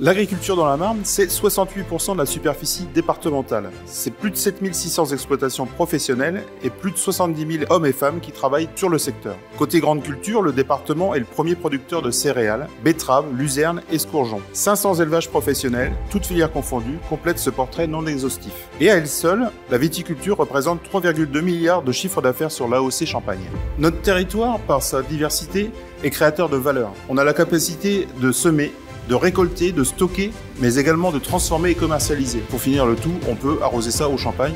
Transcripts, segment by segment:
L'agriculture dans la Marne, c'est 68% de la superficie départementale. C'est plus de 7600 exploitations professionnelles et plus de 70 000 hommes et femmes qui travaillent sur le secteur. Côté grande culture, le département est le premier producteur de céréales, betteraves, luzerne et scourgeons. 500 élevages professionnels, toutes filières confondues, complètent ce portrait non exhaustif. Et à elle seule, la viticulture représente 3,2 milliards de chiffre d'affaires sur l'AOC Champagne. Notre territoire, par sa diversité, est créateur de valeur. On a la capacité de semer de récolter, de stocker, mais également de transformer et commercialiser. Pour finir le tout, on peut arroser ça au champagne.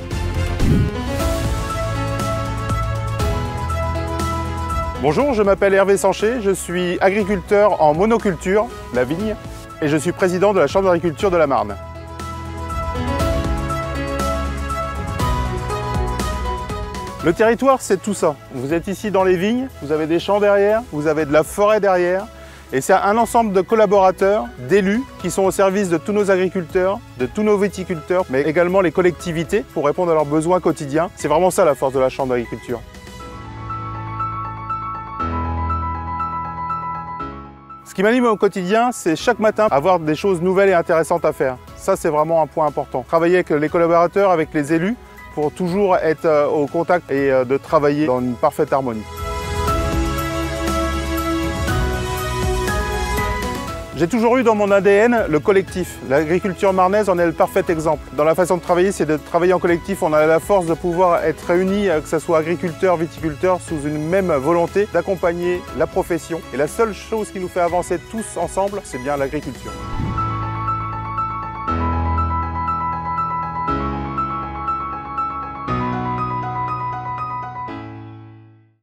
Bonjour, je m'appelle Hervé Sanché, je suis agriculteur en monoculture, la vigne, et je suis président de la Chambre d'agriculture de la Marne. Le territoire, c'est tout ça. Vous êtes ici dans les vignes, vous avez des champs derrière, vous avez de la forêt derrière, et c'est un ensemble de collaborateurs, d'élus, qui sont au service de tous nos agriculteurs, de tous nos viticulteurs, mais également les collectivités pour répondre à leurs besoins quotidiens. C'est vraiment ça la force de la Chambre d'agriculture. Ce qui m'anime au quotidien, c'est chaque matin avoir des choses nouvelles et intéressantes à faire. Ça, c'est vraiment un point important. Travailler avec les collaborateurs, avec les élus, pour toujours être euh, au contact et euh, de travailler dans une parfaite harmonie. J'ai toujours eu dans mon ADN le collectif. L'agriculture marnaise en est le parfait exemple. Dans la façon de travailler, c'est de travailler en collectif. On a la force de pouvoir être réunis, euh, que ce soit agriculteurs, viticulteurs, sous une même volonté d'accompagner la profession. Et la seule chose qui nous fait avancer tous ensemble, c'est bien l'agriculture.